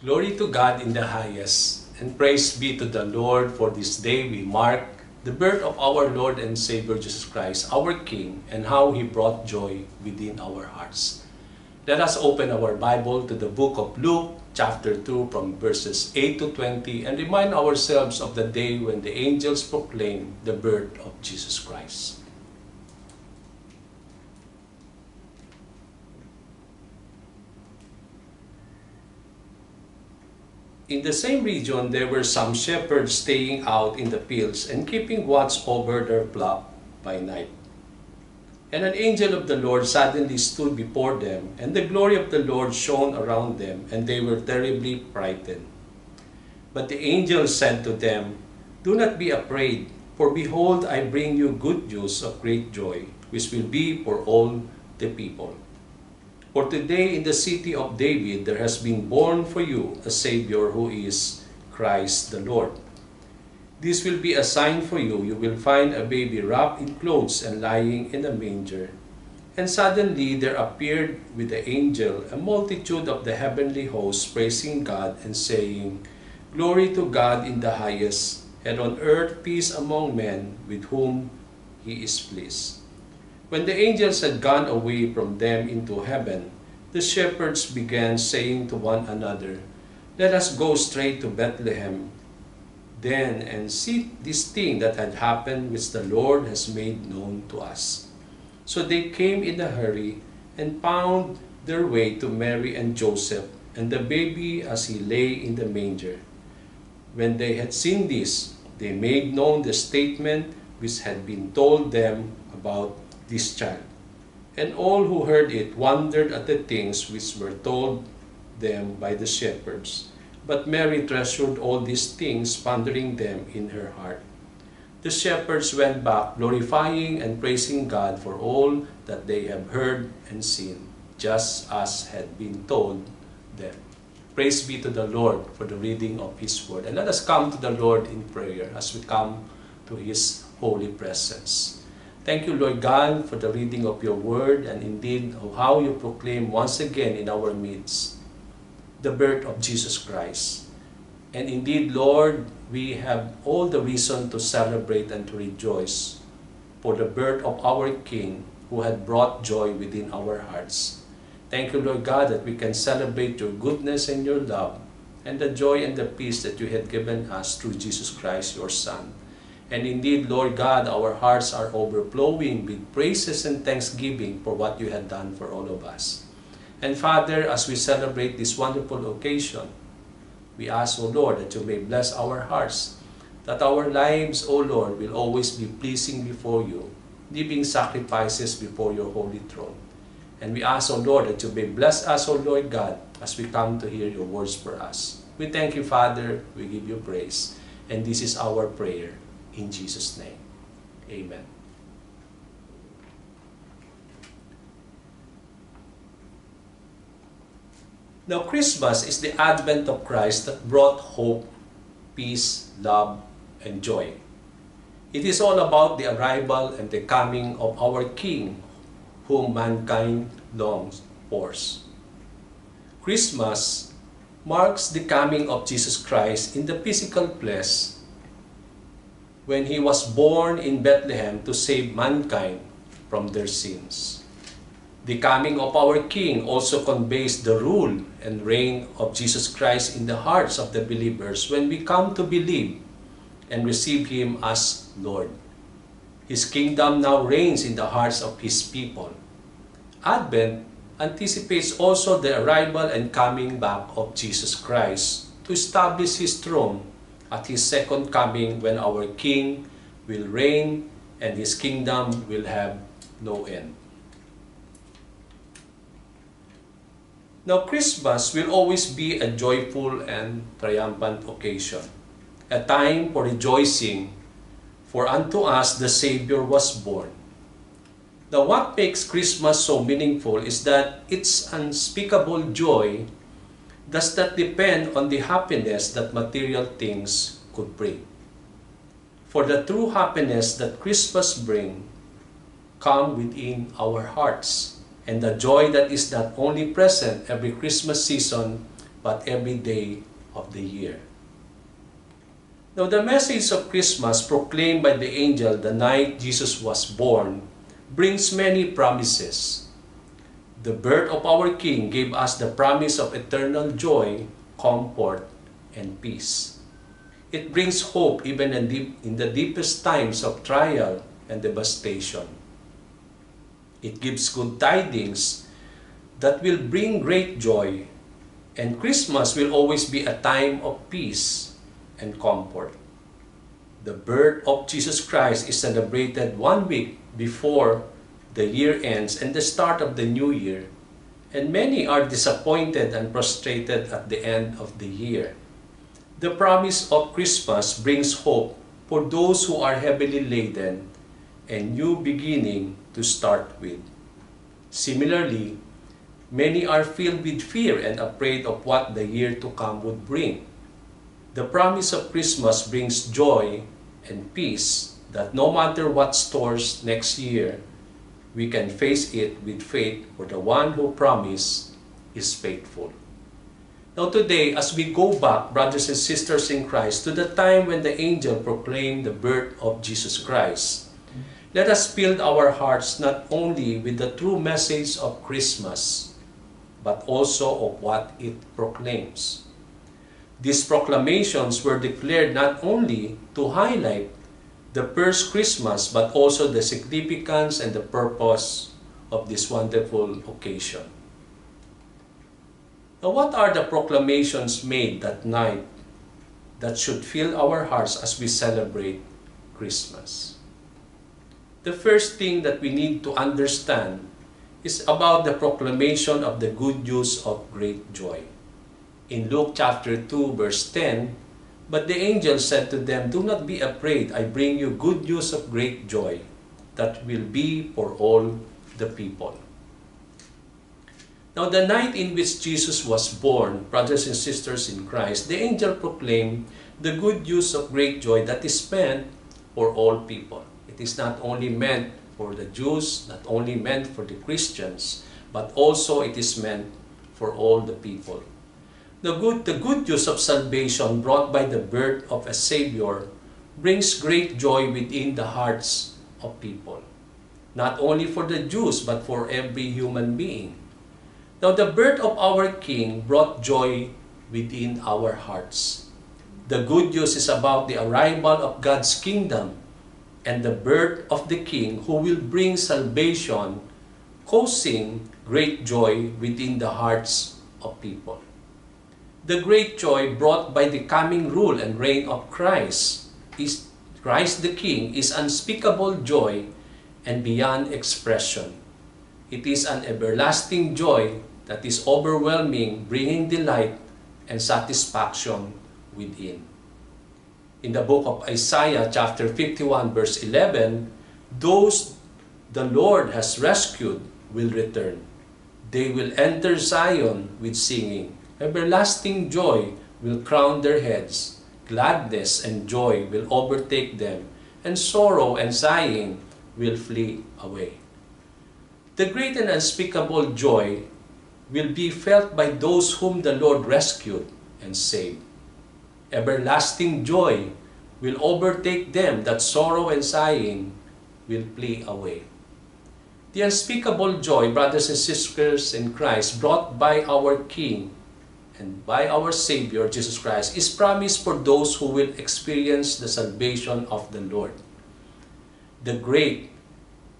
Glory to God in the highest, and praise be to the Lord for this day we mark the birth of our Lord and Savior Jesus Christ, our King, and how He brought joy within our hearts. Let us open our Bible to the book of Luke, chapter 2, from verses 8 to 20, and remind ourselves of the day when the angels proclaimed the birth of Jesus Christ. In the same region, there were some shepherds staying out in the fields and keeping watch over their flock by night. And an angel of the Lord suddenly stood before them, and the glory of the Lord shone around them, and they were terribly frightened. But the angel said to them, Do not be afraid, for behold, I bring you good news of great joy, which will be for all the people. For today in the city of David there has been born for you a Savior who is Christ the Lord. This will be a sign for you. You will find a baby wrapped in clothes and lying in a manger. And suddenly there appeared with the angel a multitude of the heavenly hosts praising God and saying, Glory to God in the highest, and on earth peace among men with whom he is pleased. When the angels had gone away from them into heaven, the shepherds began saying to one another, Let us go straight to Bethlehem then and see this thing that had happened which the Lord has made known to us. So they came in a hurry and found their way to Mary and Joseph and the baby as he lay in the manger. When they had seen this, they made known the statement which had been told them about this child. And all who heard it wondered at the things which were told them by the shepherds. But Mary treasured all these things, pondering them in her heart. The shepherds went back, glorifying and praising God for all that they have heard and seen, just as had been told them. Praise be to the Lord for the reading of His Word. And let us come to the Lord in prayer as we come to His holy presence. Thank you, Lord God, for the reading of your word and indeed of how you proclaim once again in our midst the birth of Jesus Christ. And indeed, Lord, we have all the reason to celebrate and to rejoice for the birth of our King who had brought joy within our hearts. Thank you, Lord God, that we can celebrate your goodness and your love and the joy and the peace that you had given us through Jesus Christ, your Son. And indeed, Lord God, our hearts are overflowing with praises and thanksgiving for what you have done for all of us. And Father, as we celebrate this wonderful occasion, we ask, O Lord, that you may bless our hearts, that our lives, O Lord, will always be pleasing before you, living sacrifices before your holy throne. And we ask, O Lord, that you may bless us, O Lord God, as we come to hear your words for us. We thank you, Father. We give you praise. And this is our prayer. In Jesus' name, amen. Now, Christmas is the advent of Christ that brought hope, peace, love, and joy. It is all about the arrival and the coming of our King, whom mankind longs for. Christmas marks the coming of Jesus Christ in the physical flesh when he was born in Bethlehem to save mankind from their sins. The coming of our King also conveys the rule and reign of Jesus Christ in the hearts of the believers when we come to believe and receive Him as Lord. His kingdom now reigns in the hearts of His people. Advent anticipates also the arrival and coming back of Jesus Christ to establish His throne at His second coming when our King will reign and His kingdom will have no end. Now, Christmas will always be a joyful and triumphant occasion, a time for rejoicing, for unto us the Savior was born. Now, what makes Christmas so meaningful is that its unspeakable joy does not depend on the happiness that material things could bring. For the true happiness that Christmas brings come within our hearts, and the joy that is not only present every Christmas season, but every day of the year. Now, the message of Christmas proclaimed by the angel the night Jesus was born brings many promises. The birth of our King gave us the promise of eternal joy, comfort, and peace. It brings hope even in, the deepest times of trial and devastation. It gives good tidings that will bring great joy, and Christmas will always be a time of peace and comfort. The birth of Jesus Christ is celebrated one week before the year ends and the start of the new year, and many are disappointed and frustrated at the end of the year. The promise of Christmas brings hope for those who are heavily laden and new beginning to start with. Similarly, many are filled with fear and afraid of what the year to come would bring. The promise of Christmas brings joy and peace that no matter what stores next year, we can face it with faith for the one who promised is faithful. Now today, as we go back, brothers and sisters in Christ, to the time when the angel proclaimed the birth of Jesus Christ, let us fill our hearts not only with the true message of Christmas, but also of what it proclaims. These proclamations were declared not only to highlight the first Christmas, but also the significance and the purpose of this wonderful occasion. Now, what are the proclamations made that night that should fill our hearts as we celebrate Christmas? The first thing that we need to understand is about the proclamation of the good news of great joy. In Luke chapter 2, verse 10, But the angel said to them, Do not be afraid, I bring you good news of great joy that will be for all the people. Now, the night in which Jesus was born, brothers and sisters in Christ, the angel proclaimed the good news of great joy that is meant for all people. It is not only meant for the Jews, not only meant for the Christians, but also it is meant for all the people. The good, the good news of salvation brought by the birth of a Savior brings great joy within the hearts of people. Not only for the Jews, but for every human being. Now, the birth of our King brought joy within our hearts. The good news is about the arrival of God's kingdom and the birth of the King who will bring salvation, causing great joy within the hearts of people the great joy brought by the coming rule and reign of Christ is Christ the King is unspeakable joy and beyond expression. It is an everlasting joy that is overwhelming, bringing delight and satisfaction within. In the book of Isaiah chapter 51 verse 11, those the Lord has rescued will return. They will enter Zion with singing Everlasting joy will crown their heads. Gladness and joy will overtake them, and sorrow and sighing will flee away. The great and unspeakable joy will be felt by those whom the Lord rescued and saved. Everlasting joy will overtake them that sorrow and sighing will flee away. The unspeakable joy, brothers and sisters in Christ, brought by our King and by our Savior Jesus Christ is promised for those who will experience the salvation of the Lord. The great,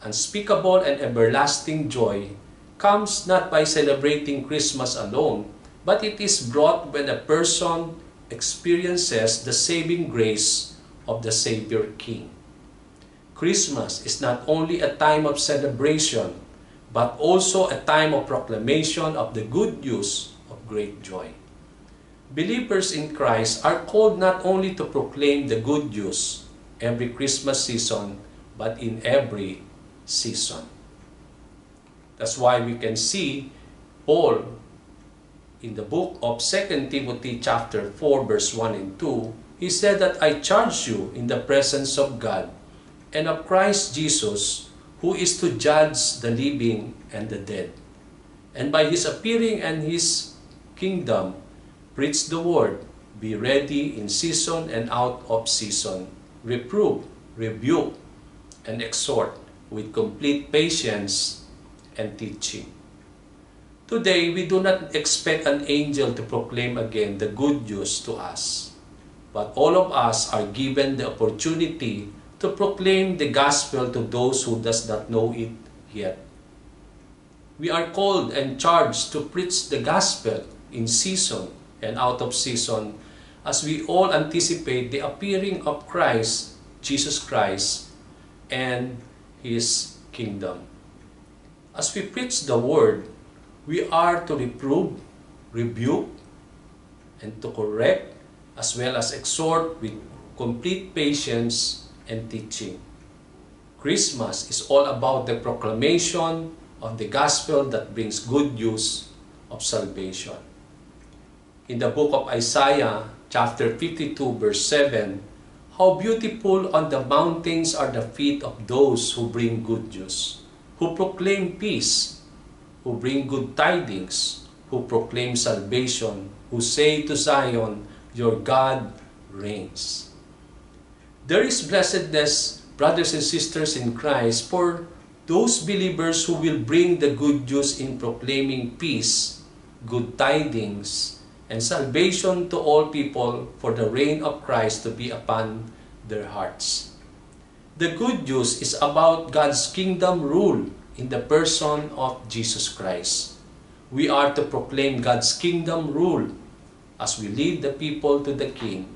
unspeakable, and everlasting joy comes not by celebrating Christmas alone, but it is brought when a person experiences the saving grace of the Savior King. Christmas is not only a time of celebration, but also a time of proclamation of the good news great joy. Believers in Christ are called not only to proclaim the good news every Christmas season, but in every season. That's why we can see Paul in the book of 2 Timothy chapter 4 verse 1 and 2, he said that I charge you in the presence of God and of Christ Jesus, who is to judge the living and the dead. And by his appearing and his kingdom preach the word, be ready in season and out of season, reprove, rebuke, and exhort with complete patience and teaching. Today, we do not expect an angel to proclaim again the good news to us, but all of us are given the opportunity to proclaim the gospel to those who does not know it yet. We are called and charged to preach the gospel in season and out of season as we all anticipate the appearing of Christ, Jesus Christ, and His kingdom. As we preach the word, we are to reprove, rebuke, and to correct, as well as exhort with complete patience and teaching. Christmas is all about the proclamation of the gospel that brings good news of salvation. In the book of Isaiah, chapter 52, verse 7, How beautiful on the mountains are the feet of those who bring good news, who proclaim peace, who bring good tidings, who proclaim salvation, who say to Zion, Your God reigns. There is blessedness, brothers and sisters in Christ, for those believers who will bring the good news in proclaiming peace, good tidings, and salvation to all people for the reign of Christ to be upon their hearts. The good news is about God's kingdom rule in the person of Jesus Christ. We are to proclaim God's kingdom rule as we lead the people to the King,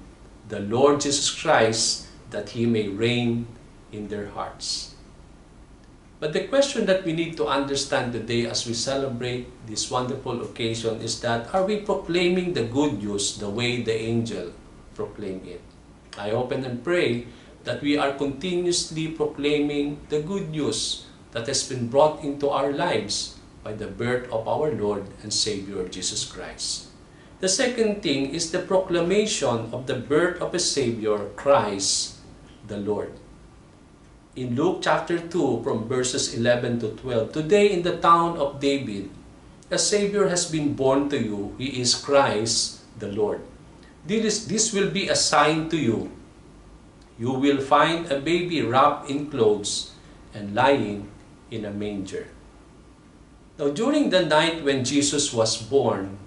the Lord Jesus Christ, that He may reign in their hearts. But the question that we need to understand today as we celebrate this wonderful occasion is that are we proclaiming the good news the way the angel proclaimed it? I hope and pray that we are continuously proclaiming the good news that has been brought into our lives by the birth of our Lord and Savior Jesus Christ. The second thing is the proclamation of the birth of a Savior, Christ the Lord in Luke chapter 2 from verses 11 to 12. Today in the town of David, a Savior has been born to you. He is Christ the Lord. This, this will be a sign to you. You will find a baby wrapped in clothes and lying in a manger. Now during the night when Jesus was born,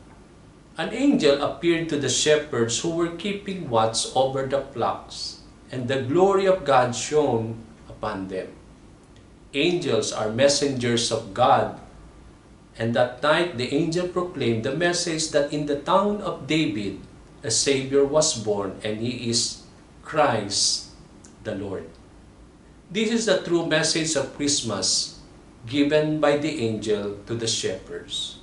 an angel appeared to the shepherds who were keeping watch over the flocks, and the glory of God shone upon them. Angels are messengers of God. And that night the angel proclaimed the message that in the town of David a Savior was born and he is Christ the Lord. This is the true message of Christmas given by the angel to the shepherds.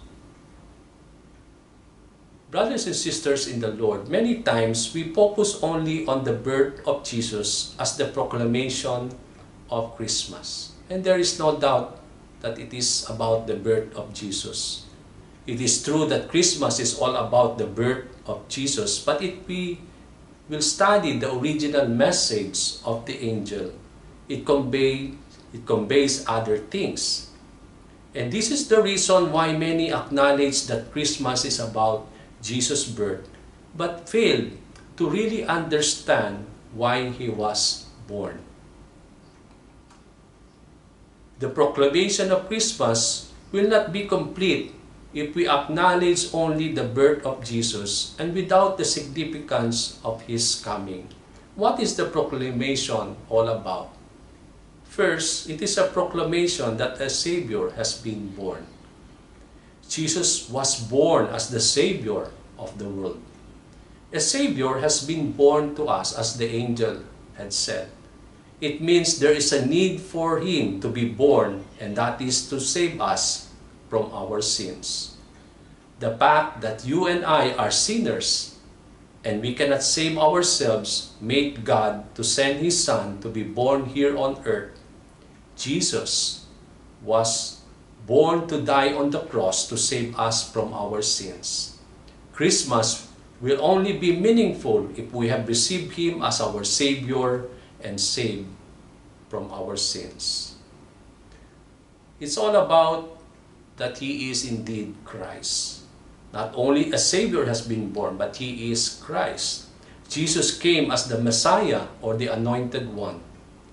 Brothers and sisters in the Lord, many times we focus only on the birth of Jesus as the proclamation of Christmas. And there is no doubt that it is about the birth of Jesus. It is true that Christmas is all about the birth of Jesus, but if we will study the original message of the angel, it, convey, it conveys other things. And this is the reason why many acknowledge that Christmas is about Jesus' birth, but fail to really understand why he was born. The proclamation of Christmas will not be complete if we acknowledge only the birth of Jesus and without the significance of His coming. What is the proclamation all about? First, it is a proclamation that a Savior has been born. Jesus was born as the Savior of the world. A Savior has been born to us as the angel had said it means there is a need for Him to be born, and that is to save us from our sins. The fact that you and I are sinners and we cannot save ourselves made God to send His Son to be born here on earth. Jesus was born to die on the cross to save us from our sins. Christmas will only be meaningful if we have received Him as our Savior and saved from our sins. It's all about that He is indeed Christ. Not only a Savior has been born, but He is Christ. Jesus came as the Messiah or the Anointed One.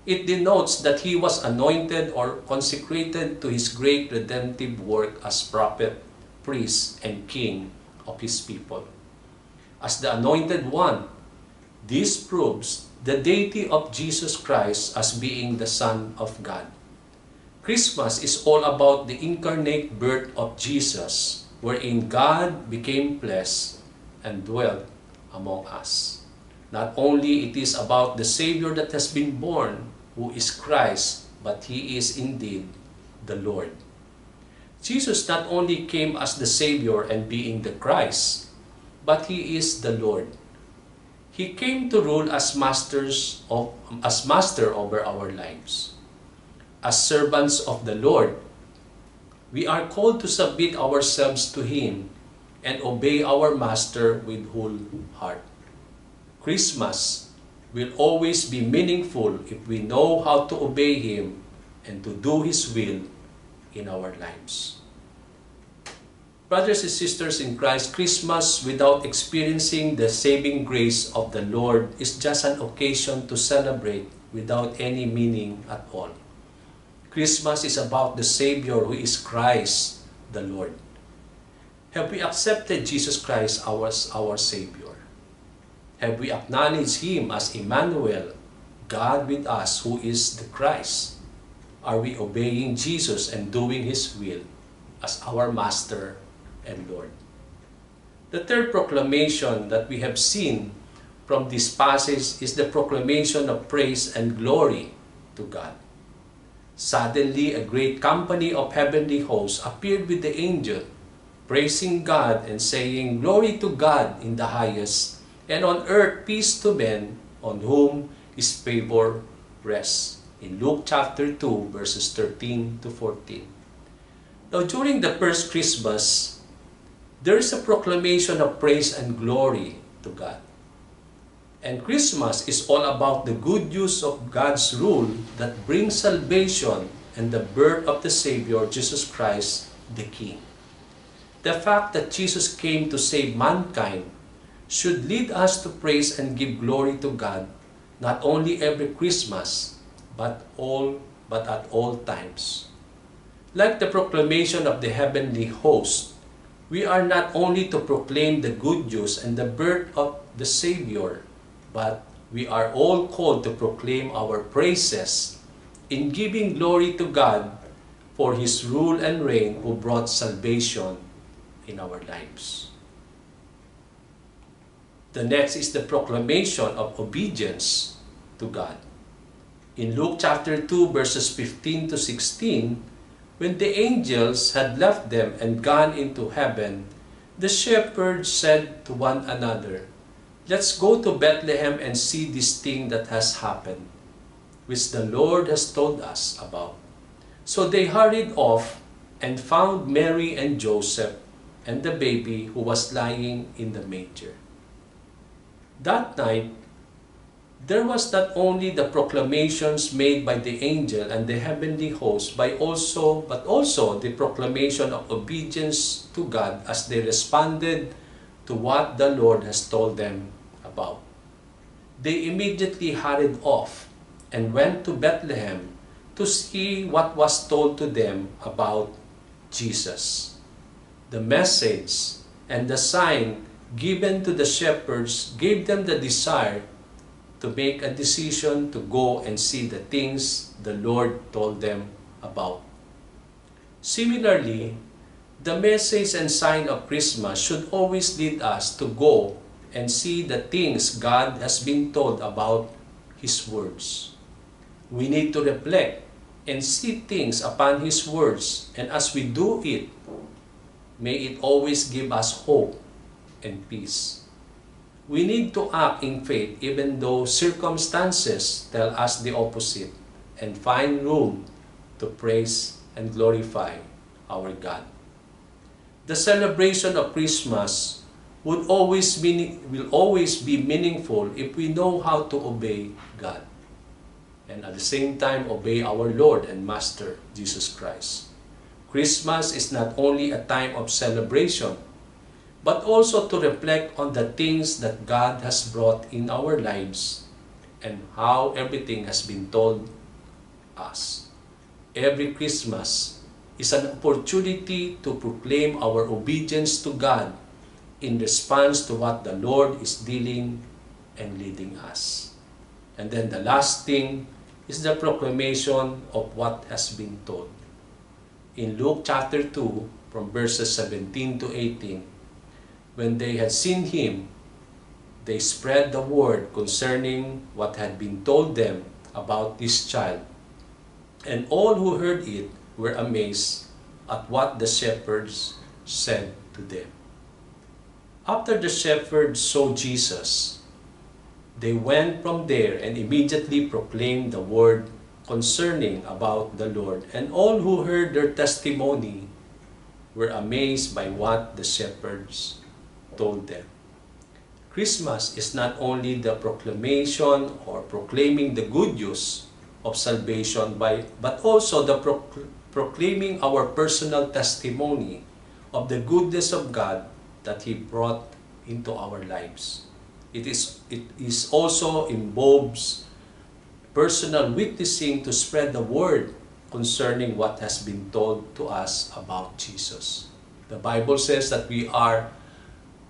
It denotes that He was anointed or consecrated to His great redemptive work as prophet, priest, and king of His people. As the Anointed One, this proves the deity of Jesus Christ as being the Son of God. Christmas is all about the incarnate birth of Jesus, wherein God became flesh and dwelt among us. Not only it is about the Savior that has been born, who is Christ, but He is indeed the Lord. Jesus not only came as the Savior and being the Christ, but He is the Lord. He came to rule as masters of as master over our lives. As servants of the Lord, we are called to submit ourselves to Him and obey our master with whole heart. Christmas will always be meaningful if we know how to obey Him and to do His will in our lives. Brothers and sisters in Christ, Christmas without experiencing the saving grace of the Lord is just an occasion to celebrate without any meaning at all. Christmas is about the Savior who is Christ the Lord. Have we accepted Jesus Christ as our Savior? Have we acknowledged Him as Emmanuel, God with us who is the Christ? Are we obeying Jesus and doing His will as our Master and Lord. The third proclamation that we have seen from this passage is the proclamation of praise and glory to God. Suddenly, a great company of heavenly hosts appeared with the angel, praising God and saying, Glory to God in the highest, and on earth peace to men on whom his favor rests. In Luke chapter 2, verses 13 to 14. Now, during the first Christmas, there is a proclamation of praise and glory to God. And Christmas is all about the good news of God's rule that brings salvation and the birth of the Savior, Jesus Christ, the King. The fact that Jesus came to save mankind should lead us to praise and give glory to God not only every Christmas, but all but at all times. Like the proclamation of the heavenly host we are not only to proclaim the good news and the birth of the Savior, but we are all called to proclaim our praises in giving glory to God for His rule and reign who brought salvation in our lives. The next is the proclamation of obedience to God. In Luke chapter 2 verses 15 to 16, when the angels had left them and gone into heaven, the shepherds said to one another, Let's go to Bethlehem and see this thing that has happened, which the Lord has told us about. So they hurried off and found Mary and Joseph and the baby who was lying in the manger. That night, there was not only the proclamations made by the angel and the heavenly host, by also, but also the proclamation of obedience to God as they responded to what the Lord has told them about. They immediately hurried off and went to Bethlehem to see what was told to them about Jesus. The message and the sign given to the shepherds gave them the desire to make a decision to go and see the things the Lord told them about. Similarly, the message and sign of Christmas should always lead us to go and see the things God has been told about His words. We need to reflect and see things upon His words, and as we do it, may it always give us hope and peace. We need to act in faith even though circumstances tell us the opposite and find room to praise and glorify our God. The celebration of Christmas would always be, will always be meaningful if we know how to obey God and at the same time obey our Lord and Master Jesus Christ. Christmas is not only a time of celebration, but also to reflect on the things that God has brought in our lives and how everything has been told us. Every Christmas is an opportunity to proclaim our obedience to God in response to what the Lord is dealing and leading us. And then the last thing is the proclamation of what has been told. In Luke chapter 2, from verses 17 to 18, when they had seen him, they spread the word concerning what had been told them about this child. And all who heard it were amazed at what the shepherds said to them. After the shepherds saw Jesus, they went from there and immediately proclaimed the word concerning about the Lord. And all who heard their testimony were amazed by what the shepherds told them. Christmas is not only the proclamation or proclaiming the good news of salvation, by, but also the proclaiming our personal testimony of the goodness of God that He brought into our lives. It is, it is also involves personal witnessing to spread the word concerning what has been told to us about Jesus. The Bible says that we are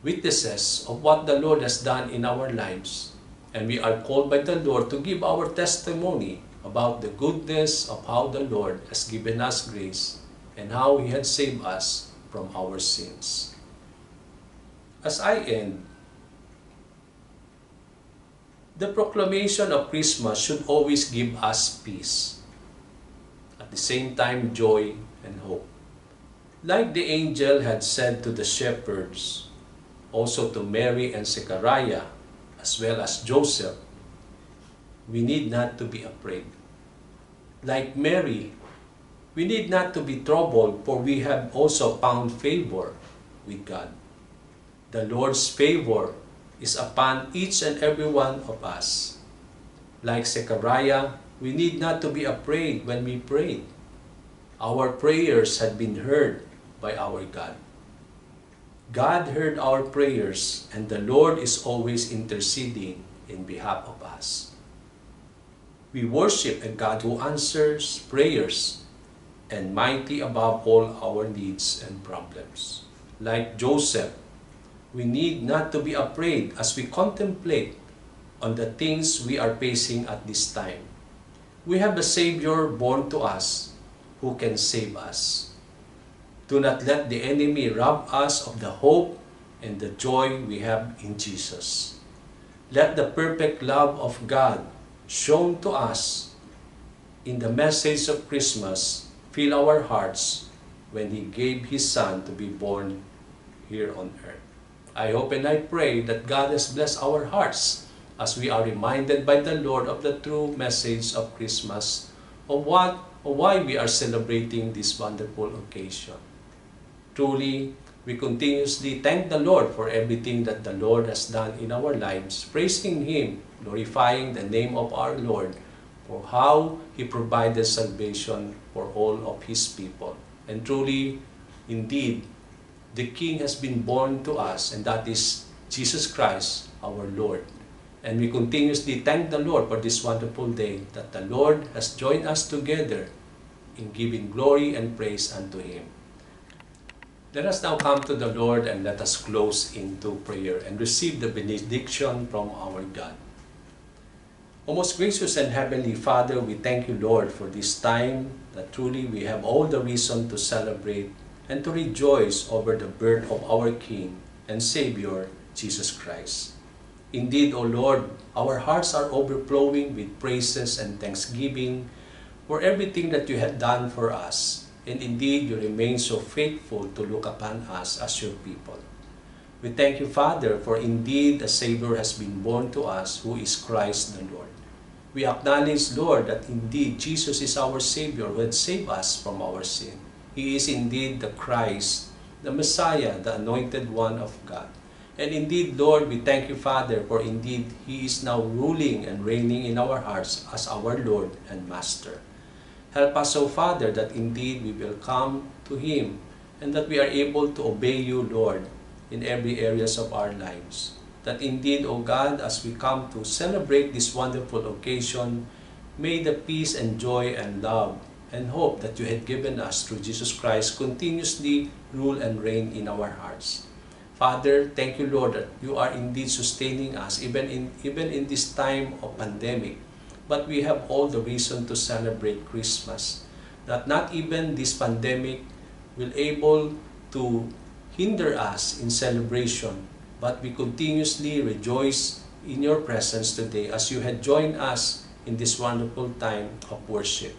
witnesses of what the Lord has done in our lives. And we are called by the Lord to give our testimony about the goodness of how the Lord has given us grace and how He had saved us from our sins. As I end, the proclamation of Christmas should always give us peace. At the same time, joy and hope. Like the angel had said to the shepherds, also to Mary and Zechariah, as well as Joseph, we need not to be afraid. Like Mary, we need not to be troubled, for we have also found favor with God. The Lord's favor is upon each and every one of us. Like Zechariah, we need not to be afraid when we pray. Our prayers had been heard by our God. God heard our prayers and the Lord is always interceding in behalf of us. We worship a God who answers prayers and mighty above all our needs and problems. Like Joseph, we need not to be afraid as we contemplate on the things we are facing at this time. We have a Savior born to us who can save us. Do not let the enemy rob us of the hope and the joy we have in Jesus. Let the perfect love of God shown to us in the message of Christmas fill our hearts when He gave His Son to be born here on earth. I hope and I pray that God has blessed our hearts as we are reminded by the Lord of the true message of Christmas, of what or why we are celebrating this wonderful occasion. Truly, we continuously thank the Lord for everything that the Lord has done in our lives, praising Him, glorifying the name of our Lord for how He provided salvation for all of His people. And truly, indeed, the King has been born to us, and that is Jesus Christ, our Lord. And we continuously thank the Lord for this wonderful day that the Lord has joined us together in giving glory and praise unto Him. Let us now come to the Lord and let us close into prayer and receive the benediction from our God. O most gracious and heavenly Father, we thank you, Lord, for this time that truly we have all the reason to celebrate and to rejoice over the birth of our King and Savior, Jesus Christ. Indeed, O Lord, our hearts are overflowing with praises and thanksgiving for everything that you have done for us and indeed you remain so faithful to look upon us as your people. We thank you, Father, for indeed a Savior has been born to us who is Christ the Lord. We acknowledge, Lord, that indeed Jesus is our Savior who had saved us from our sin. He is indeed the Christ, the Messiah, the anointed one of God. And indeed, Lord, we thank you, Father, for indeed He is now ruling and reigning in our hearts as our Lord and Master. Help us, O Father, that indeed we will come to Him and that we are able to obey you, Lord, in every areas of our lives. That indeed, O God, as we come to celebrate this wonderful occasion, may the peace and joy and love and hope that you had given us through Jesus Christ continuously rule and reign in our hearts. Father, thank you, Lord, that you are indeed sustaining us even in, even in this time of pandemic. But we have all the reason to celebrate Christmas. That not even this pandemic will able to hinder us in celebration, but we continuously rejoice in your presence today as you had joined us in this wonderful time of worship.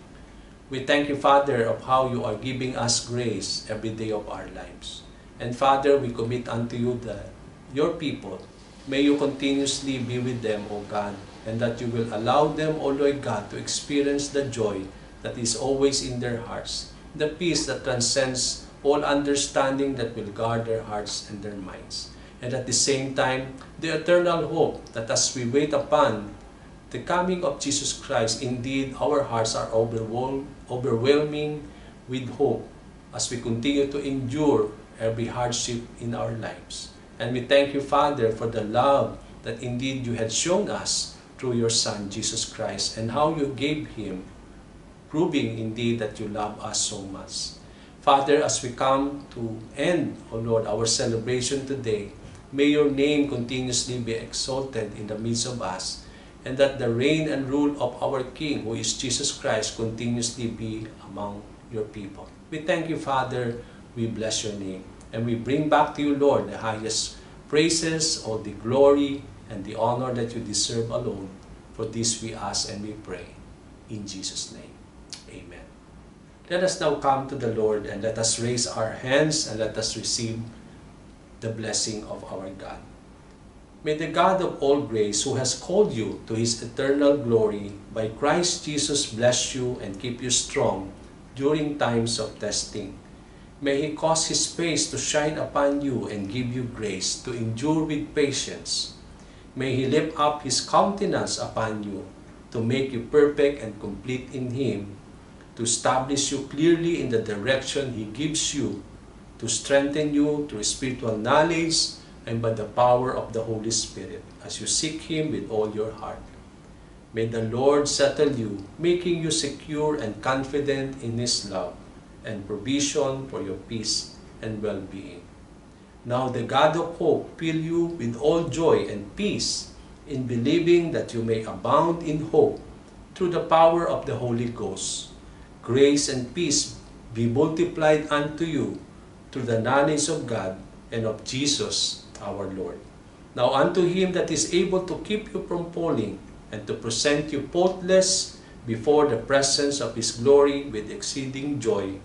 We thank you, Father, of how you are giving us grace every day of our lives. And Father, we commit unto you the, your people. May you continuously be with them, O God, and that you will allow them, O Lord God, to experience the joy that is always in their hearts, the peace that transcends all understanding that will guard their hearts and their minds. And at the same time, the eternal hope that as we wait upon the coming of Jesus Christ, indeed our hearts are overwhelming with hope as we continue to endure every hardship in our lives. And we thank you, Father, for the love that indeed you had shown us through your Son, Jesus Christ, and how you gave him, proving indeed that you love us so much. Father, as we come to end, O Lord, our celebration today, may your name continuously be exalted in the midst of us, and that the reign and rule of our King, who is Jesus Christ, continuously be among your people. We thank you, Father. We bless your name. And we bring back to you, Lord, the highest praises, all the glory, and the honor that you deserve alone. For this we ask and we pray. In Jesus' name. Amen. Let us now come to the Lord and let us raise our hands and let us receive the blessing of our God. May the God of all grace, who has called you to his eternal glory, by Christ Jesus bless you and keep you strong during times of testing. May he cause his face to shine upon you and give you grace to endure with patience. May he lift up his countenance upon you to make you perfect and complete in him to establish you clearly in the direction He gives you, to strengthen you through spiritual knowledge and by the power of the Holy Spirit as you seek Him with all your heart. May the Lord settle you, making you secure and confident in His love and provision for your peace and well-being. Now the God of hope fill you with all joy and peace in believing that you may abound in hope through the power of the Holy Ghost grace and peace be multiplied unto you through the knowledge of God and of Jesus our Lord. Now unto him that is able to keep you from falling and to present you faultless before the presence of his glory with exceeding joy,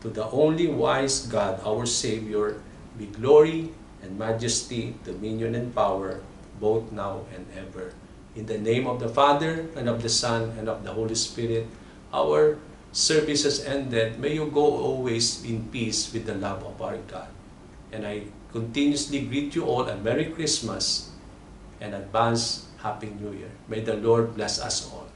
to the only wise God our Savior, be glory and majesty, dominion and power, both now and ever. In the name of the Father, and of the Son, and of the Holy Spirit, our services ended, may you go always in peace with the love of our God. And I continuously greet you all a Merry Christmas and advance Happy New Year. May the Lord bless us all.